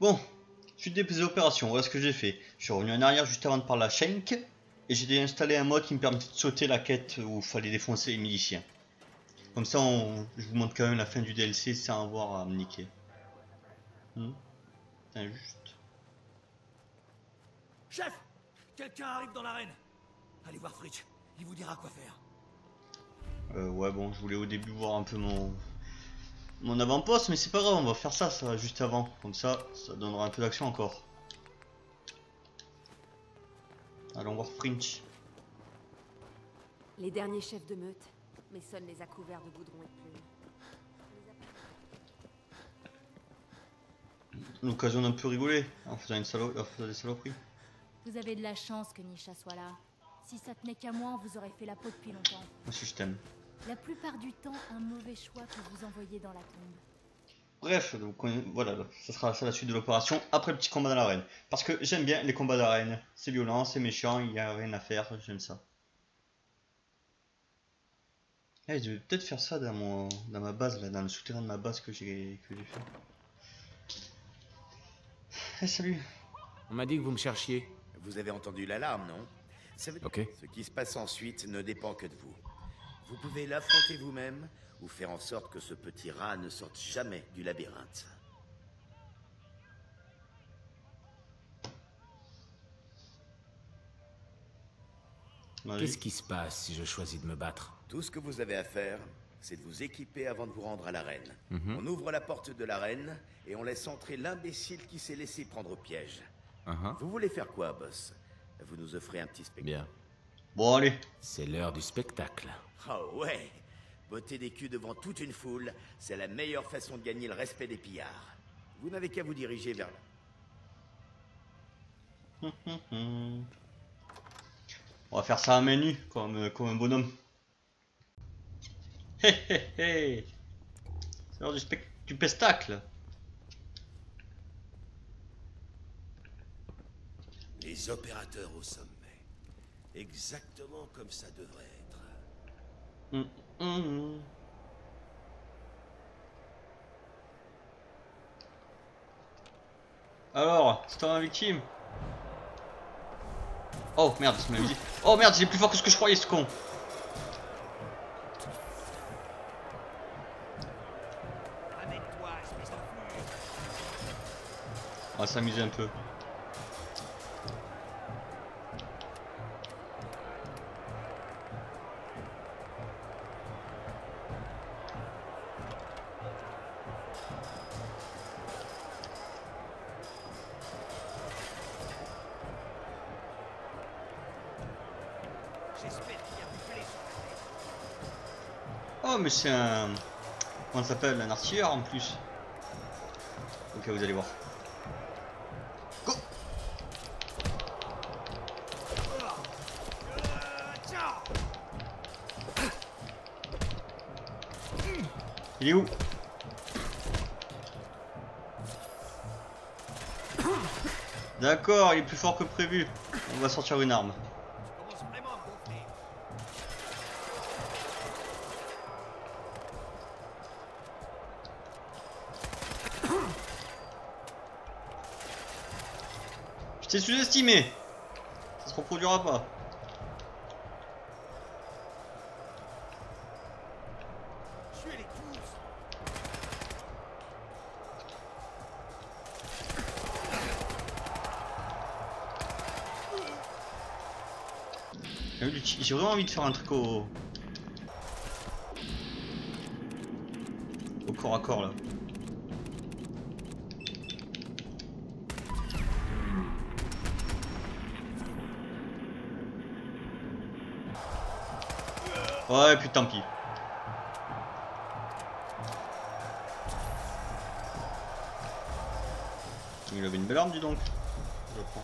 Bon, suite des opérations, voilà ce que j'ai fait. Je suis revenu en arrière juste avant de parler à Shank. Et j'ai installé un mode qui me permettait de sauter la quête où il fallait défoncer les miliciens. Comme ça, on, je vous montre quand même la fin du DLC sans avoir à me niquer. Hmm Injuste. Chef Quelqu'un arrive dans l'arène Allez voir Fritz, il vous dira quoi faire. Euh, ouais, bon, je voulais au début voir un peu mon, mon avant-poste, mais c'est pas grave, on va faire ça, ça, juste avant. Comme ça, ça donnera un peu d'action encore. Allons voir Fringe. Les derniers chefs de meute, Mason les a couverts de goudron et de plumes. L'occasion d'un peu rigoler en faisant, une salo en faisant des saloperies. Vous avez de la chance que Nisha soit là. Si ça tenait qu'à moi, on vous aurait fait la peau depuis longtemps. Moi aussi je t'aime. La plupart du temps, un mauvais choix que vous envoyez dans la tombe. Bref, donc voilà, ça sera ça la suite de l'opération après le petit combat dans l'arène. Parce que j'aime bien les combats d'arène. C'est violent, c'est méchant, il n'y a rien à faire, j'aime ça. Eh, je vais peut-être faire ça dans, mon, dans ma base, là, dans le souterrain de ma base que j'ai que j'ai fait. Eh, salut On m'a dit que vous me cherchiez. Vous avez entendu l'alarme, non? Ça veut dire Ok. que ce qui se passe ensuite ne dépend que de vous. Vous pouvez l'affronter vous-même ou faire en sorte que ce petit rat ne sorte jamais du labyrinthe. Qu'est-ce qui se passe si je choisis de me battre? Tout ce que vous avez à faire, c'est de vous équiper avant de vous rendre à l'arène. Mhm. On ouvre la porte de l'arène et on laisse entrer l'imbécile qui s'est laissé prendre au piège. Uhum. Vous voulez faire quoi, boss? Vous nous offrez un petit spectacle Bien. Bon, allez. C'est l'heure du spectacle. Oh ouais Botter des culs devant toute une foule, c'est la meilleure façon de gagner le respect des pillards. Vous n'avez qu'à vous diriger vers là. On va faire ça à main nue, comme, euh, comme un bonhomme. Hé hé hé C'est l'heure du, spec- du pestacle Les opérateurs au sommet. Exactement comme ça devrait être. Hum, hum. Alors, c'est toi ma victime Oh merde, c'est ma musique. Oh merde, il est plus fort que ce que je croyais ce con On va s'amuser un peu. Oh mais c'est un... Comment ça s'appelle Un artilleur en plus. Ok, vous allez voir. Go Il est où? D'accord, il est plus fort que prévu. On va sortir une arme. T'ai sous-estimé. Ça se reproduira pas. De- J'ai vraiment envie de faire un truc au... Au corps à corps là. Ouais, puis tant pis. Il avait une belle arme, dis donc. Je prends.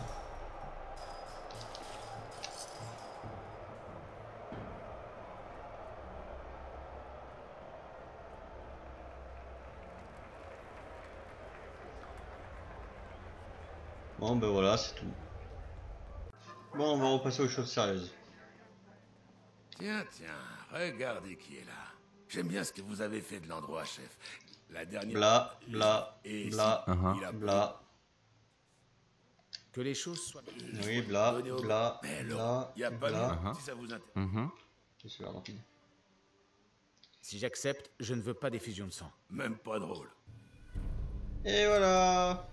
Bon, ben voilà, c'est tout. Bon, on va repasser aux choses sérieuses. Tiens, tiens, regardez qui est là. J'aime bien ce que vous avez fait de l'endroit, chef. La dernière. Bla, bla, Et bla, si, Uh-huh. il a bla, Que les choses soient... Oui, bla, bla, Mais alors, bla, y a pas bla. de... Uh-huh. Si ça vous intéresse. Rapide. Si j'accepte, je ne veux pas d'effusion de sang. Même pas drôle. Et voilà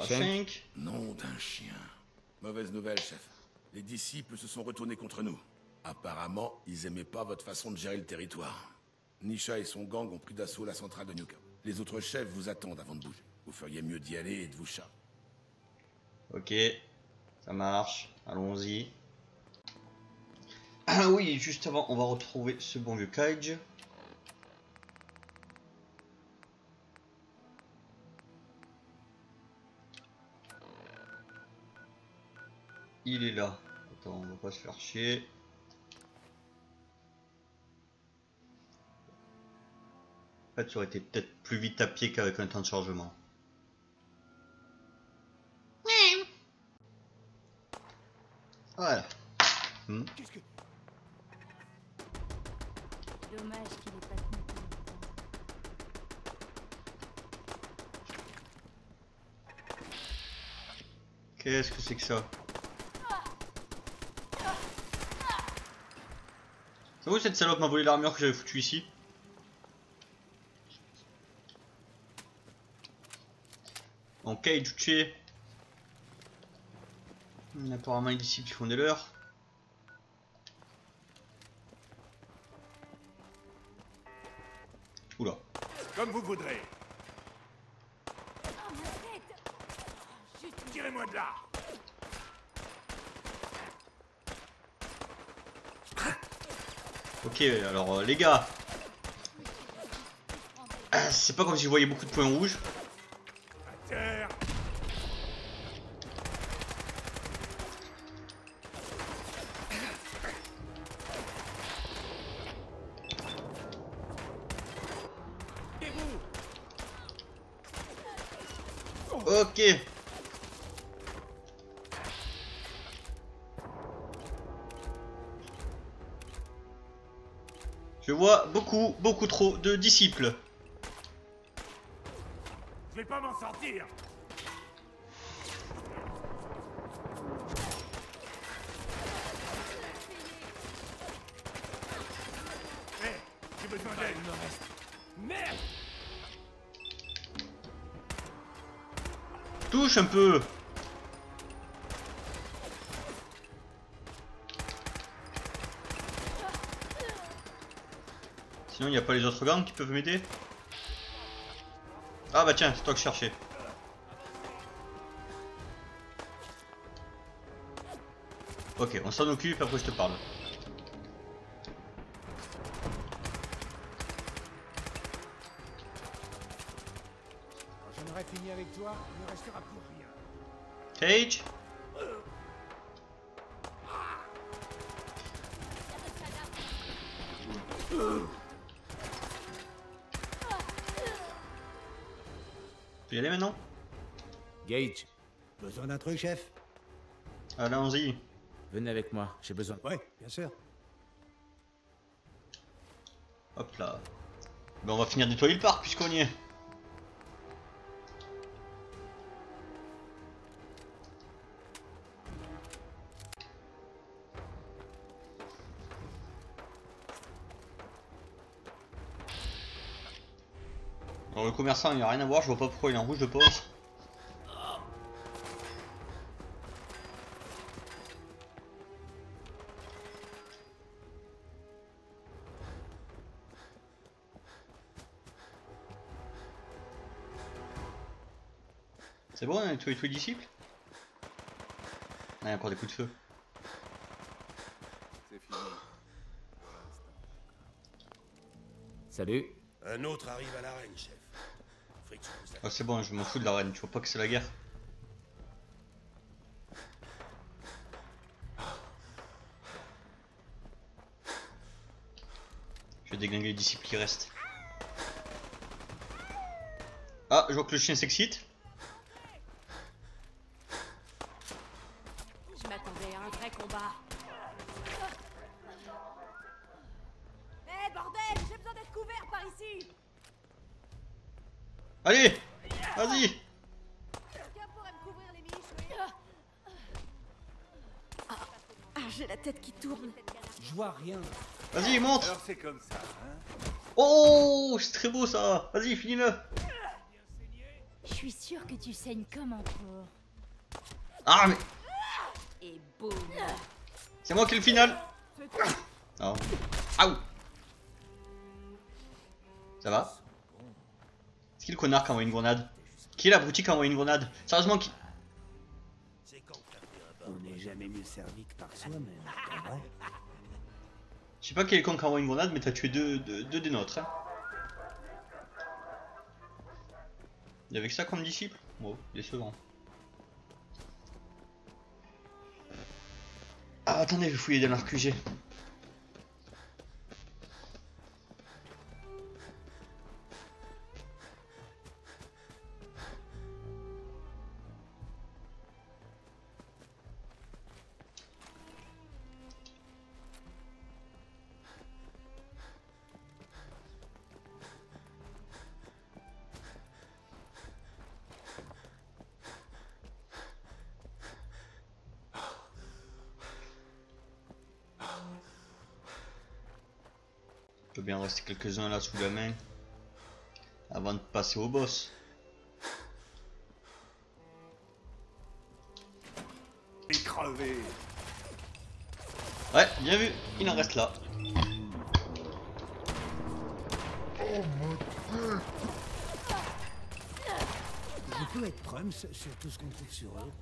à Shank. 5. Nom d'un chien. Mauvaise nouvelle, chef. Les disciples se sont retournés contre nous. Apparemment, ils aimaient pas votre façon de gérer le territoire. Nisha et son gang ont pris d'assaut la centrale de Newcam. Les autres chefs vous attendent avant de bouger. Vous feriez mieux d'y aller et de vous charger. Ok, ça marche. Allons-y. Ah oui, juste avant, on va retrouver ce bon vieux Kaij. Il est là. Attends, on va pas se faire chier. En fait, ça aurait été peut-être plus vite à pied qu'avec un temps de chargement. Voilà. Hmm. Dommage qu'il ait pas tenu. Qu'est-ce que c'est que ça? C'est où cette salope m'a volé l'armure que j'avais foutu ici Ok, tué. Apparemment les disciples font des leurs. Oula. Comme vous voudrez. Oh, ma tête Juste Tirez-moi de là Ok, alors euh, les gars. Ah, C'est pas comme si je voyais beaucoup de points rouges. Beaucoup, beaucoup trop de disciples. Je vais pas m'en sortir j'ai besoin d'aide. Merde Touche un peu. Sinon, il n'y a pas les autres gangs qui peuvent m'aider Ah bah tiens, c'est toi que je cherchais. Ok, on s'en occupe, après je te parle. Quand j'en aurai fini avec toi, il ne restera plus rien. Cage? Peux y aller maintenant? Gage, Besoin d'un truc, chef? Allons-y. venez avec moi, j'ai besoin... Ouais, bien sûr. Hop là. Ben, on va finir de nettoyer le parc puisqu'on y est. le commerçant il a rien à voir, je vois pas pourquoi il est en rouge de poche. C'est bon, on a nettoyé tous les disciples? Ah, il y a encore des coups de feu. Salut. Un autre arrive à l'arène, chef. Ah c'est bon, je m'en fous de la reine, tu vois pas que c'est la guerre Je vais déglinguer les disciples qui restent. Ah, je vois que le chien s'excite. Je m'attendais à un vrai combat. Hé bordel, j'ai besoin d'être couvert par ici. Allez miches Ah, j'ai la tête qui tourne. Je vois rien. Vas-y, monte. Alors c'est comme ça, hein. Oh C'est très beau ça. Vas-y, finis-le. Je suis sûre que tu saignes comme un porc. Ah, mais Et boum. c'est moi qui ai le final. Oh. Aouh Ça va? C'est qui le connard qui a envoyé une grenade? Qui est l'abruti qui a envoyé une grenade? Sérieusement, qui... On n'est jamais mieux servi que par soi-même, Je sais pas quel con qui a envoyé une grenade, mais t'as tué deux, deux, deux des nôtres. Hein. Il y avait que ça comme disciple? Bon, décevant. Ah, attendez, je vais fouiller dans l'RQG. Il peut bien rester quelques-uns là sous la main. Avant de passer au boss. Ouais, bien vu, il en reste là. Je peux être Prums sur tout ce qu'on trouve sur eux.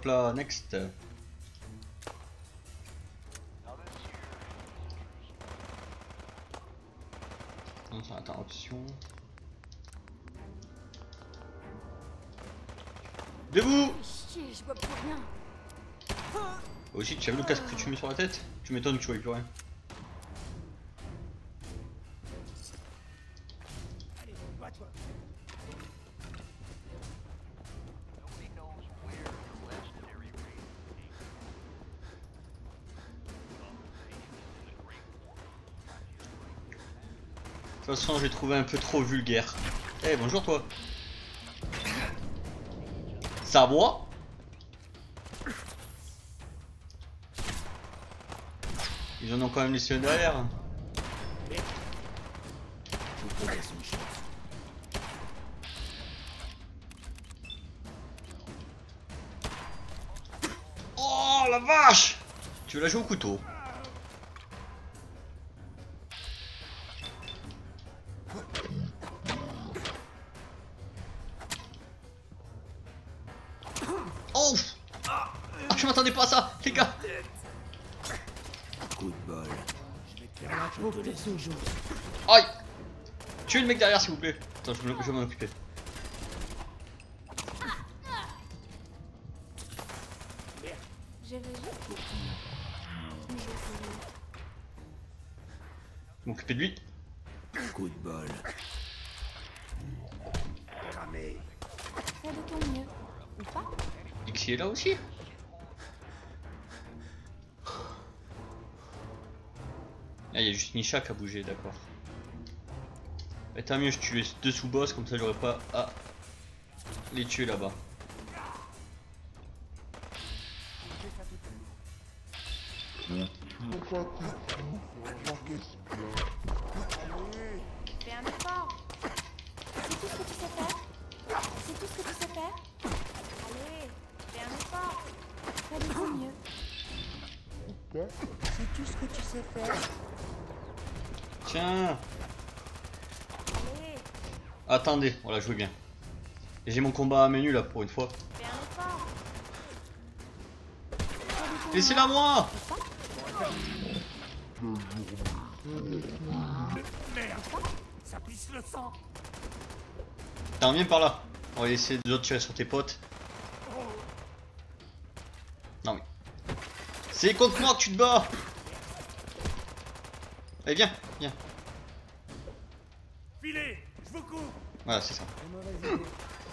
Hop là, next. Attention. Debout. Aussi, tu as vu le casque que tu mets sur la tête Tu m'étonnes que tu vois plus rien. Toute façon, j'ai trouvé un peu trop vulgaire. Eh, bonjour toi. Ça va? Ils en ont quand même laissé un derrière. Oh la vache Tu la jouer au couteau? M'attendais pas à ça, les gars Coup de bol. Aïe Tuez le mec derrière s'il vous plaît. Attends, je, vais m'en occuper. M'occuper de lui. Coup de bol. Cramé. Fais de ton mieux. Ou pas Dixie est là aussi. Ah, il y a juste Nisha qui a bougé, d'accord. Mais tant mieux, je tue les deux sous-boss, comme ça j'aurais pas à les tuer là-bas. Fais un effort. C'est tout ce que tu sais faire C'est tout ce que tu sais faire Allez, fais un effort. Fais mieux. C'est tout ce que tu sais faire. Tiens Attendez, on l'a joué bien. Et j'ai mon combat à menu là pour une fois. Laissez-la moi T'en viens par là. On va laisser les autres tirer sur tes potes. Non mais. C'est contre moi que tu te bats Allez, viens, viens. Filez Je vous Voilà, c'est ça. Une mauvaise idée.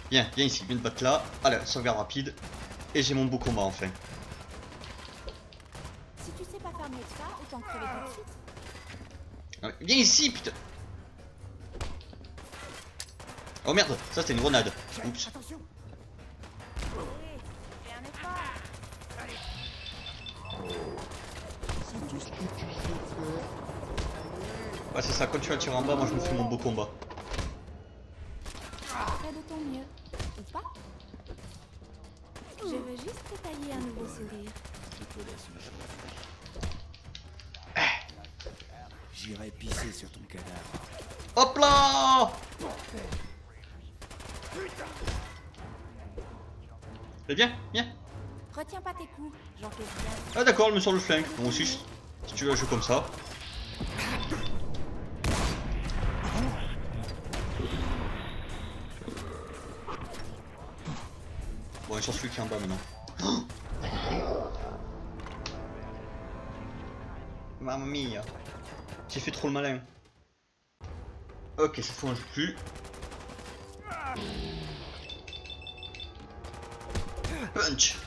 Viens, viens ici, viens te battre là. Allez, sauvegarde rapide. Et j'ai mon beau combat enfin. Si tu sais pas faire mieux que ça, autant crever tout de suite. Non, mais Viens ici, putain Oh merde, ça c'était une grenade. Oups. Attention ça, quand tu vas tirer en bas, moi je me fais mon beau combat. Fais de ton mieux. Ou pas Je veux juste te tailler un nouveau sourire. J'irai pisser sur ton cadavre. Hop là Eh bien, viens. Retiens pas tes coups, j'encaisse bien. Ah d'accord, elle me sort le flingue. Moi aussi, si tu veux, je joue comme ça. Sur celui qui est en bas maintenant. Mamma mia. J'ai fait trop le malin. Ok, cette fois on joue plus. Punch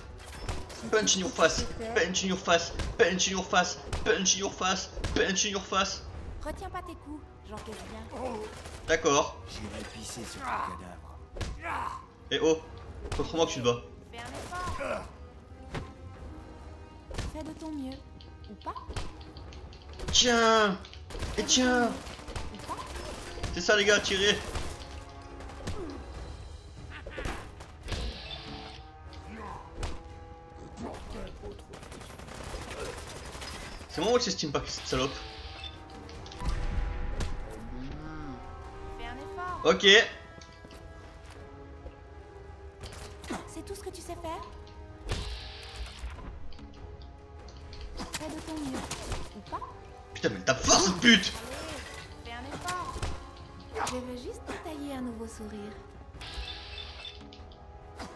Punch in your face Punch in your face Punch in your face Punch in your face Punch in your face Retiens pas tes coups, j'encaisse bien. D'accord. J'irai pisser sur ton cadavre. Et oh Contre moi que tu te bats. Fais un effort. Fais de ton mieux. Ou pas Tiens Et tiens C'est ça les gars, tirez C'est moi ou c'est Steam Pack cette salope. Ok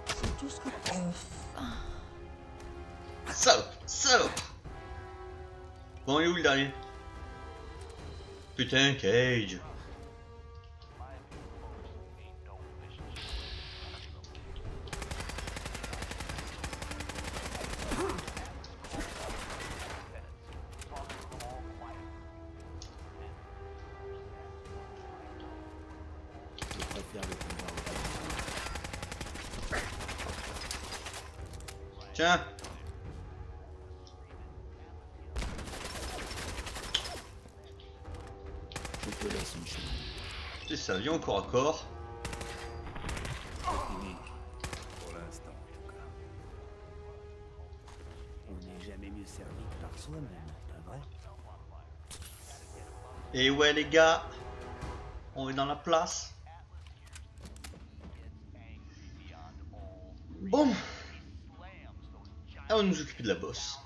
C'est tout ce que Salope Salope Bon il est où le dernier? Putain Cage Tiens. C'est ça, viens au corps à corps. Fini. Pour l'instant, en tout cas. On n'est jamais mieux servi que par soi-même, pas vrai? Et ouais les gars, on est dans la place. Nous occuper de la bosse.